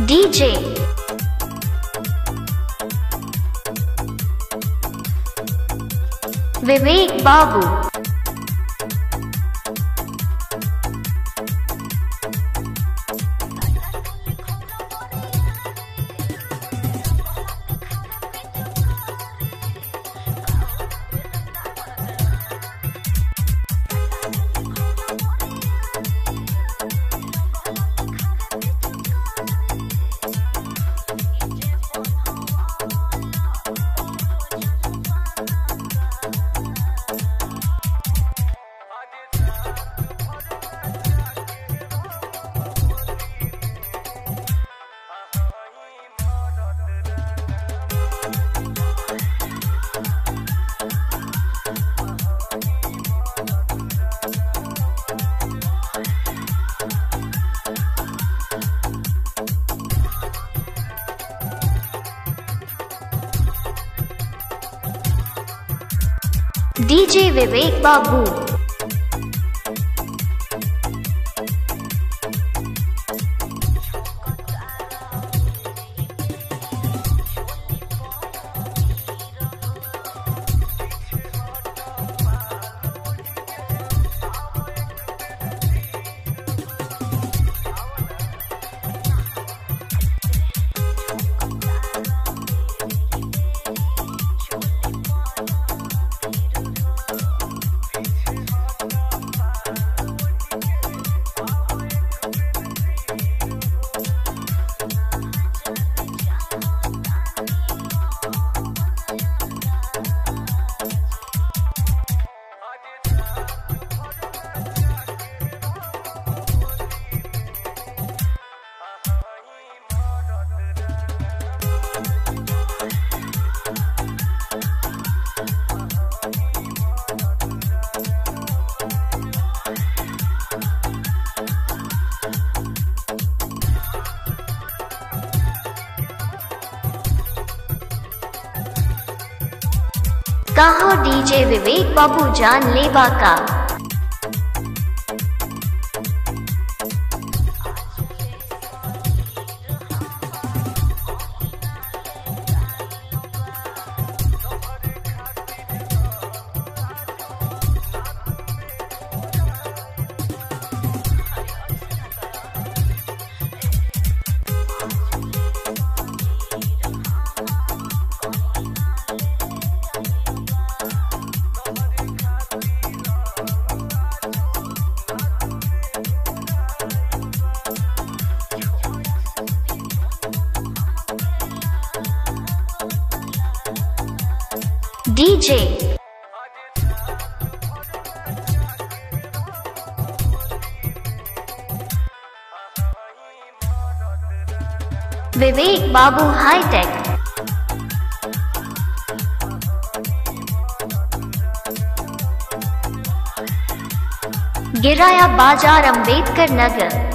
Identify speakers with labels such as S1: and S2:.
S1: DJ विवेक बाबू। DJ Vivek बाबू। कहा DJ Vivek बाबू जान लेबा का। डीजे। विवेक बाबू हाईटेक। गिराया बाज़ार अंबेडकर नगर।